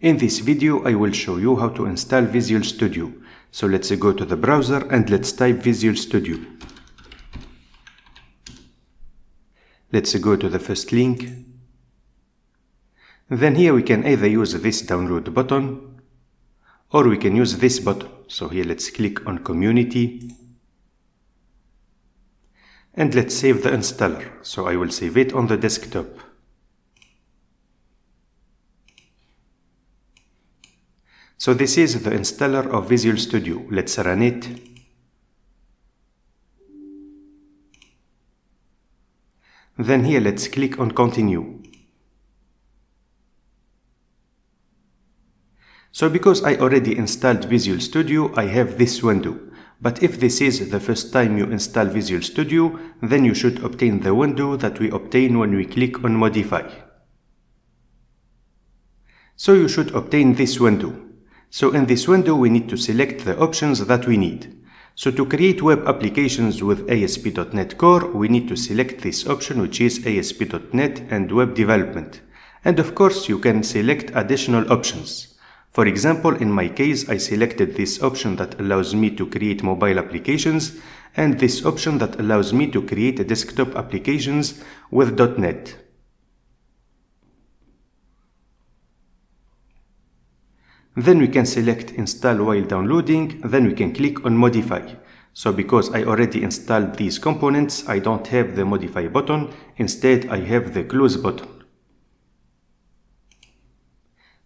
In this video I will show you how to install Visual Studio. So let's go to the browser and let's type Visual Studio. Let's go to the first link. Then here we can either use this download button or we can use this button. So here let's click on community and let's save the installer. So I will save it on the desktop. So this is the installer of Visual Studio. Let's run it. Then here let's click on continue. So because I already installed Visual Studio, I have this window. But if this is the first time you install Visual Studio, then you should obtain the window that we obtain when we click on Modify. So you should obtain this window. So in this window, we need to select the options that we need. So to create web applications with ASP.NET Core, we need to select this option, which is ASP.NET and Web Development. And of course, you can select additional options. For example, in my case, I selected this option that allows me to create mobile applications and this option that allows me to create desktop applications with .NET. Then we can select install while downloading, then we can click on modify. So because I already installed these components, I don't have the modify button, instead I have the close button.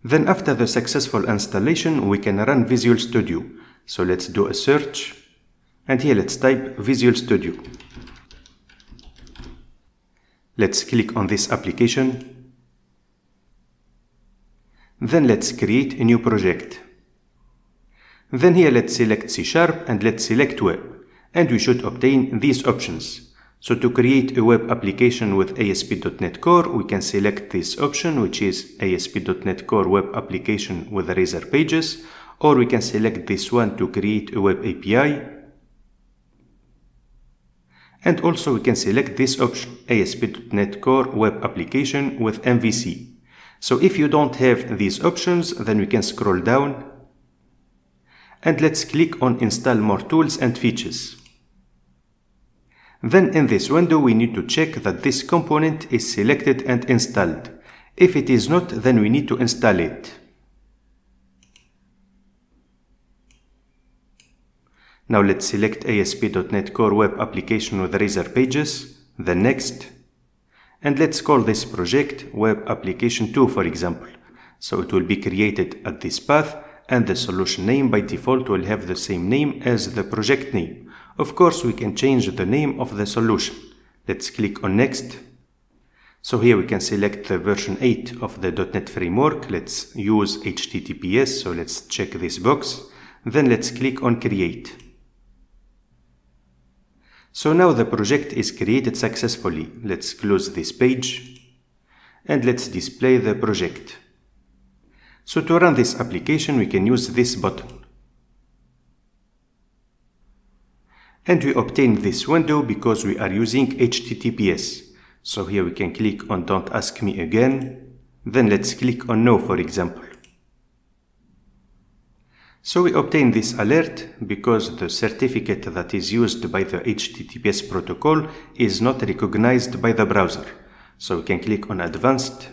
Then after the successful installation, we can run Visual Studio. So let's do a search, and here let's type Visual Studio. Let's click on this application, then let's create a new project. Then here let's select C Sharp and let's select Web. And we should obtain these options. So to create a web application with ASP.NET Core, we can select this option, which is ASP.NET Core Web Application with Razor Pages, or we can select this one to create a web API. And also we can select this option, ASP.NET Core Web Application with MVC. So if you don't have these options, then we can scroll down and let's click on install more tools and features. Then in this window, we need to check that this component is selected and installed. If it is not, then we need to install it. Now let's select ASP.NET Core Web Application with Razor Pages, then Next, and let's call this project Web Application 2 for example. So it will be created at this path and the solution name by default will have the same name as the project name. Of course, we can change the name of the solution. Let's click on next. So here we can select the version 8 of the .NET framework. Let's use HTTPS. So let's check this box. Then let's click on create. So now the project is created successfully. Let's close this page and let's display the project. So to run this application, we can use this button. And we obtain this window because we are using HTTPS. So here we can click on don't ask me again. Then let's click on no, for example. So we obtain this alert because the certificate that is used by the HTTPS protocol is not recognized by the browser. So we can click on advanced,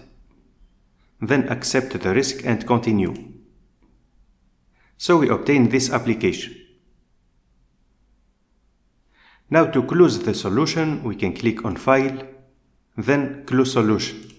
then accept the risk and continue. So we obtain this application. Now to close the solution, we can click on File, then Close Solution.